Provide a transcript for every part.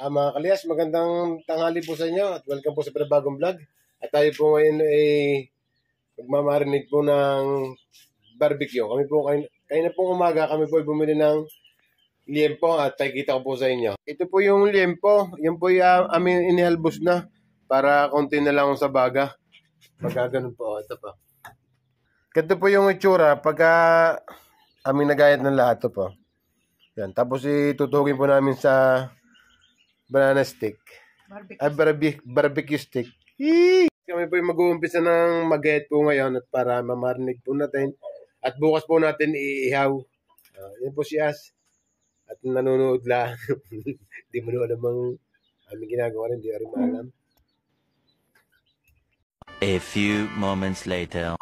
Ah, mga kalyas, magandang tanghali po sa inyo at welcome po sa pinabagong vlog. At tayo po ngayon ay magmamarinig po ng barbecue. Kami po, kayo, kayo na pong umaga, kami po ay bumili ng liempo at kita ko po sa inyo. Ito po yung liempo, yan po yung uh, amin inihalbos na para konti na lang sa baga. Pagka ganun po, ito po. Ganito po yung itsura pagka aming nagayat ng lahat to po. Yan, tapos itutugin po namin sa banana stick. Barbecue. Ay, barbe- barbecue stick. Yee! Kami po yung mag-uumpisa ng mag po ngayon at para mamarinig po natin. At bukas po natin iihaw. Uh, yan po si As. At nanonood lang. Hindi mo na alam ang aming ginagawa rin. Hindi rin maalam. A few moments later.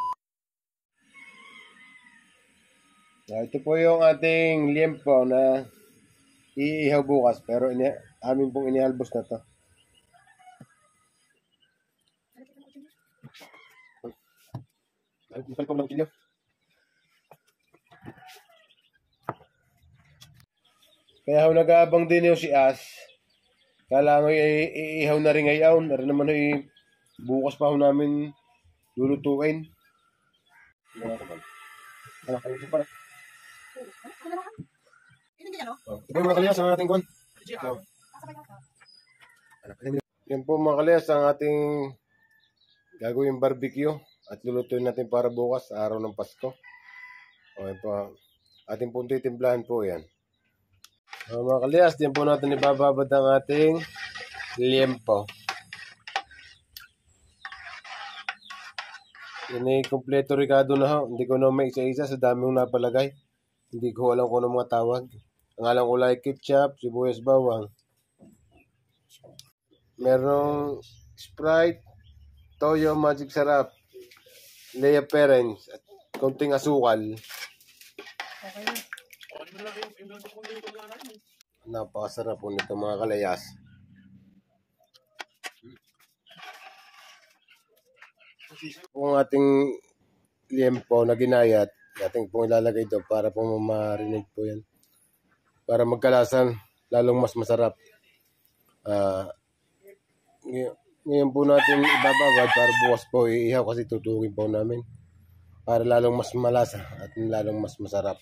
Uh, ito po yung ating liempo na iihaw bukas. Pero ini amin pong inihalbos na to. Ay, masal pa ng kilyo. Kaya ho nag-aabang din yung si As. Kala ko iihaw na rin ngayon. Narin naman ay bukas pa ho namin lulutuin. Anak kayo pa. Oh, ito mga kalyas ang ating kwan. Oh. Yan po mga kalyas ang ating gagawin barbecue at lulutuin natin para bukas, araw ng Pasko. Okay po. Ating pong titimplahan po yan. Uh, mga kalyas, diyan po natin ibababad ang ating liempo. Yan ay kompleto Ricardo na ho. Hindi ko na may isa-isa sa dami kong napalagay. Hindi ko alam kung ano mga tawag. Ang alam ko like ketchup, sibuyas bawang. Merong Sprite, Toyo Magic Sarap, Lea Perens, at konting asukal. Okay. Napakasarap po nito mga kalayas. Kung ating liempo na ginayat, ating pong ilalagay doon para po marinig po yan. Para magkalasan, lalong mas masarap. Ah, uh, ngayon po natin ibabagad para bukas po iihaw kasi tutugin po namin. Para lalong mas malasa at lalong mas masarap.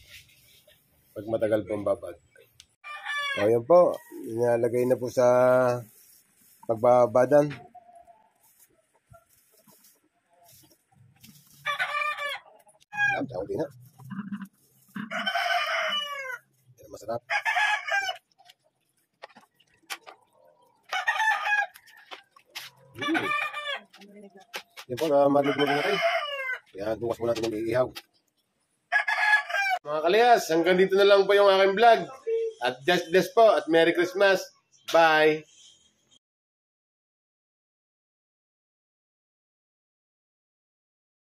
Pag matagal pong babad. Ayan po, inalagay na po sa pagbabadan. Alam, tawag din ha. Yan masarap. Mm. Yan po, na marinig na kayo. Yan, bukas po natin yung iihaw. Mga kalayas, hanggang dito na lang po yung aking vlog. At just bless po at Merry Christmas. Bye!